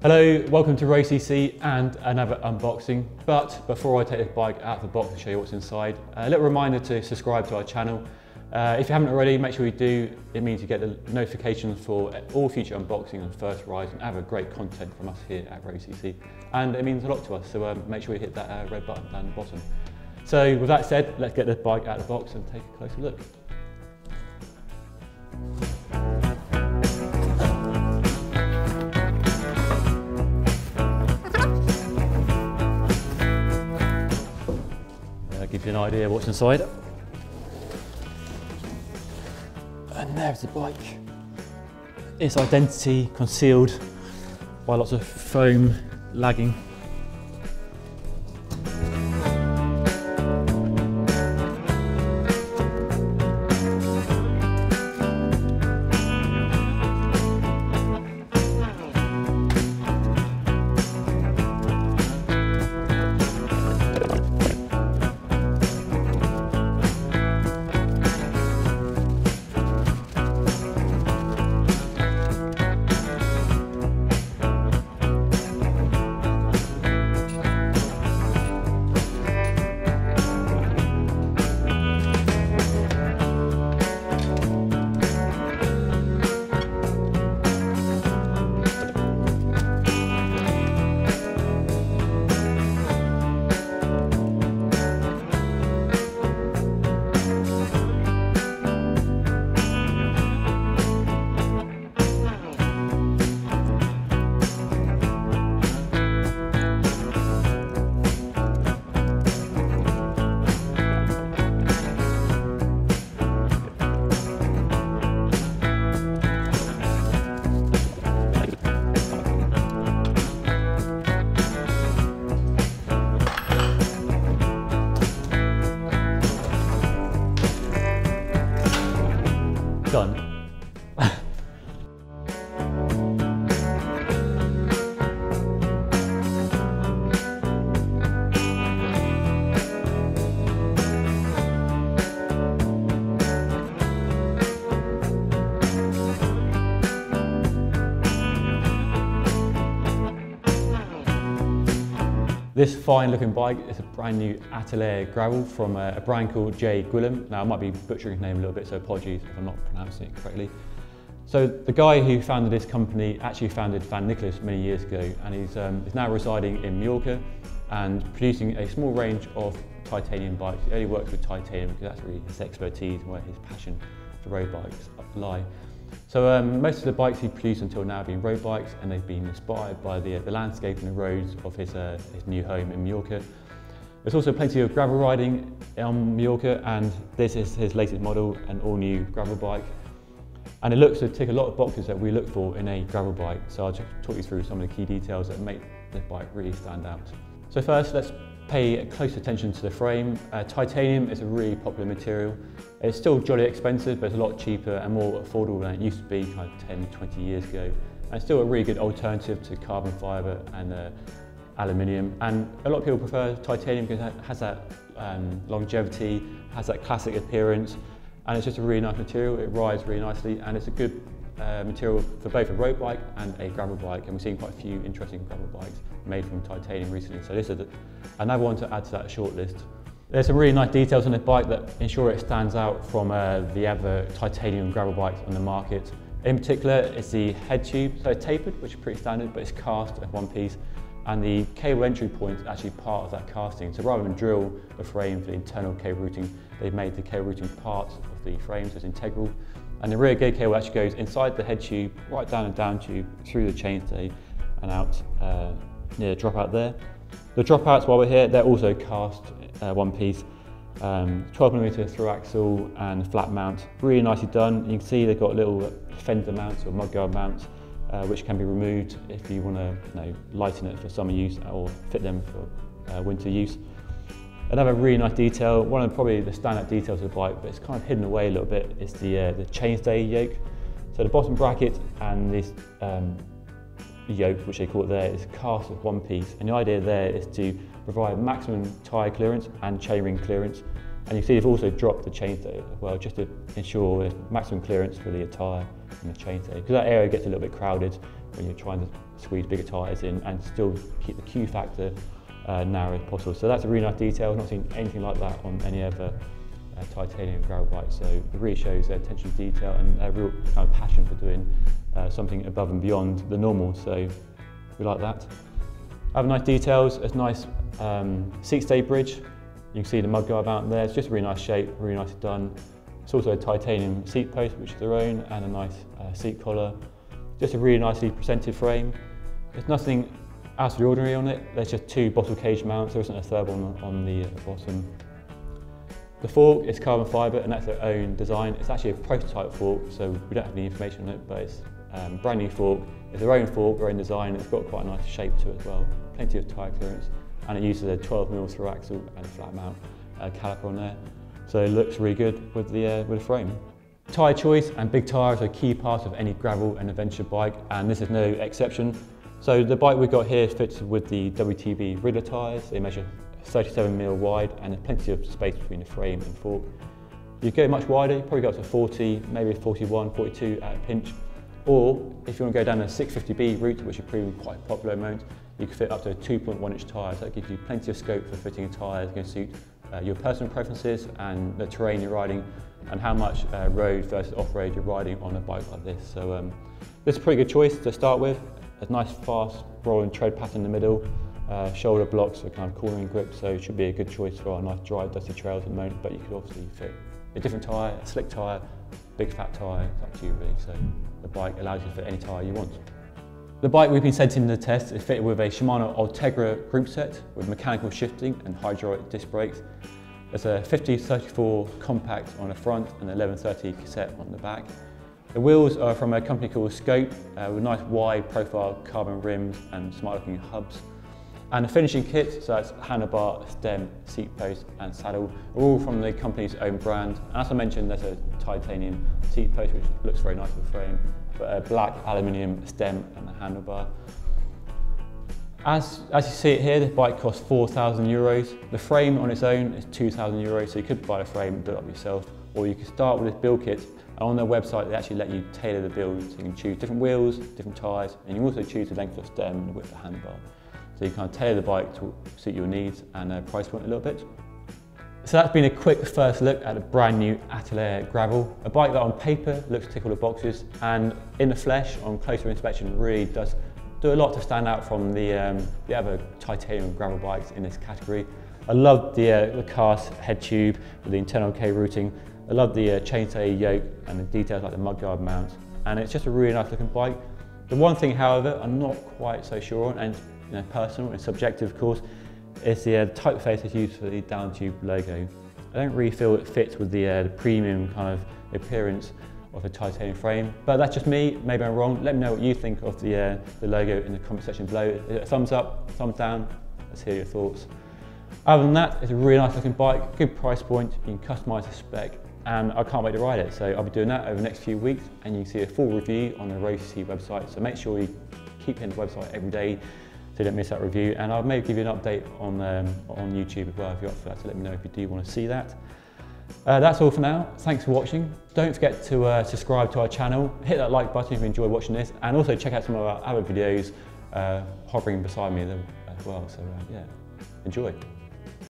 Hello, welcome to road.cc and another unboxing. But before I take this bike out of the box and show you what's inside, a little reminder to subscribe to our channel. Uh, if you haven't already, make sure you do. It means you get the notifications for all future unboxing and first rides and other great content from us here at road.cc. And it means a lot to us, so um, make sure you hit that uh, red button down the bottom. So with that said, let's get the bike out of the box and take a closer look. You an idea of what's inside. And there's the bike. Its identity concealed by lots of foam lagging This fine looking bike is a brand new Atalaya gravel from a, a brand called J.Guillem. Now I might be butchering his name a little bit, so apologies if I'm not pronouncing it correctly. So the guy who founded this company actually founded Van Nicholas many years ago and he's, um, now residing in Mallorca and producing a small range of titanium bikes. He only works with titanium because that's really his expertise and where his passion for road bikes lie. So um, most of the bikes he produced until now have been road bikes and they've been inspired by the, the landscape and the roads of his, uh, his new home in Mallorca. There's also plenty of gravel riding on Mallorca and this is his latest model, an all new gravel bike. And it looks to tick a lot of boxes that we look for in a gravel bike. So I'll just talk you through some of the key details that make the bike really stand out. So first, let's pay close attention to the frame. Uh, titanium is a really popular material. It's still jolly expensive, but it's a lot cheaper and more affordable than it used to be kind of 10, 20 years ago. And it's still a really good alternative to carbon fibre and uh, aluminium. And a lot of people prefer titanium because it has that um, longevity, has that classic appearance, and it's just a really nice material. It rides really nicely, and it's a good uh, material for both a road bike and a gravel bike and we've seen quite a few interesting gravel bikes made from titanium recently so this is another one to add to that shortlist. There's some really nice details on the bike that ensure it stands out from uh, the other titanium gravel bikes on the market. In particular, it's the head tube, so it's tapered, which is pretty standard, but it's cast at one piece. And the cable entry point is actually part of that casting. So rather than drill the frame for the internal cable routing, they've made the cable routing part of the frame, so it's integral. And the rear gear cable actually goes inside the head tube, right down the down tube, through the chainstay and out uh, near the dropout there. The dropouts while we're here, they're also cast uh, one piece. Um, 12 millimeter through axle and flat mount, really nicely done. You can see they've got little fender mounts or mudguard mounts uh, which can be removed if you want to you know, lighten it for summer use or fit them for uh, winter use. Another really nice detail, one of the, probably the standout details of the bike, but it's kind of hidden away a little bit, is the, uh, the chainstay yoke. So the bottom bracket and this um, yoke, which they call it there, is cast with one piece. And the idea there is to provide maximum tyre clearance and chainring clearance. And you see they've also dropped the chainstay as well, just to ensure maximum clearance for the tyre and the chainstay. Because that area gets a little bit crowded when you're trying to squeeze bigger tyres in and still keep the Q factor uh, narrow as possible. So that's a really nice detail. I've not seen anything like that on any other uh, titanium gravel bike. So it really shows their attention to detail and a real kind of passion for doing uh, something above and beyond the normal. So we like that. Have nice details. It's nice um, seat stay bridge. You can see the mudguard out there. It's just a really nice shape, really nicely done. It's also a titanium seat post, which is their own, and a nice uh, seat collar. Just a really nicely presented frame. There's nothing out of the ordinary on it. There's just two bottle cage mounts. There isn't a third one on the uh, bottom. The fork is carbon fibre and that's their own design. It's actually a prototype fork, so we don't have any information on it, but it's um, brand new fork. It's their own fork, their own design. It's got quite a nice shape to it as well. Plenty of tyre clearance, and it uses a 12mm through axle and a flat mount uh, caliper on there. So it looks really good with the, uh, with the frame. Tyre choice and big tyres are a key part of any gravel and adventure bike, and this is no exception. So the bike we've got here fits with the WTB Riddler tyres. They measure 37mm wide and there's plenty of space between the frame and fork. You go much wider, you probably go up to 40, maybe 41, 42 at a pinch. Or if you want to go down a 650B route, which is proving quite popular at the moment, you can fit up to a 2.1 inch tyre. So that gives you plenty of scope for fitting a tyre that's going to suit uh, your personal preferences and the terrain you're riding and how much uh, road versus off-road you're riding on a bike like this. So um, this is a pretty good choice to start with. A nice fast rolling tread pattern in the middle, uh, shoulder blocks for kind of cornering grip, so it should be a good choice for our nice dry, dusty trails at the moment, but you could obviously fit a different tyre, a slick tyre, big fat tyre, it's up to you really, so the bike allows you to fit any tyre you want. The bike we've been sent in the test is fitted with a Shimano Ultegra group set with mechanical shifting and hydraulic disc brakes. There's a 5034 compact on the front and 1130 cassette on the back. The wheels are from a company called Scope uh, with nice wide profile carbon rims and smart looking hubs. And the finishing kit, so that's handlebar, stem, seat post and saddle, are all from the company's own brand. And as I mentioned, there's a titanium seat post which looks very nice with the frame, but a black aluminium stem and a handlebar. As, as you see it here, the bike costs 4,000 euros. The frame on its own is 2,000 euros, so you could buy a frame and build it up yourself, or you could start with this build kit. On their website, they actually let you tailor the build, so you can choose different wheels, different tyres, and you also choose the length of stem and the width of handlebar. So you kind of tailor the bike to suit your needs and uh, price point a little bit. So that's been a quick first look at a brand new Atalaya Gravel, a bike that on paper looks to tick all the boxes and in the flesh on closer inspection really does do a lot to stand out from the, um, the other titanium gravel bikes in this category. I love the, uh, the cast head tube with the internal K routing. I love the uh, chainstay yoke and the details like the mudguard mount. And it's just a really nice looking bike. The one thing, however, I'm not quite so sure on, and you know, personal and subjective of course, is the uh, typeface that's used for the down tube logo. I don't really feel it fits with the, uh, the premium kind of appearance of a titanium frame, but that's just me, maybe I'm wrong. Let me know what you think of the, uh, the logo in the comment section below. Thumbs up, thumbs down, let's hear your thoughts. Other than that, it's a really nice looking bike, good price point, you can customise the spec, and I can't wait to ride it. So I'll be doing that over the next few weeks, and you can see a full review on the road.cc website, so make sure you keep hitting the website every day so you don't miss that review. And I'll maybe give you an update on, um, on YouTube as well if you're up for that, so let me know if you do want to see that. Uh, that's all for now. Thanks for watching. Don't forget to uh, subscribe to our channel, hit that like button if you enjoy watching this, and also check out some of our other videos uh, hovering beside me as well. So uh, yeah, enjoy.